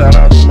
shout out.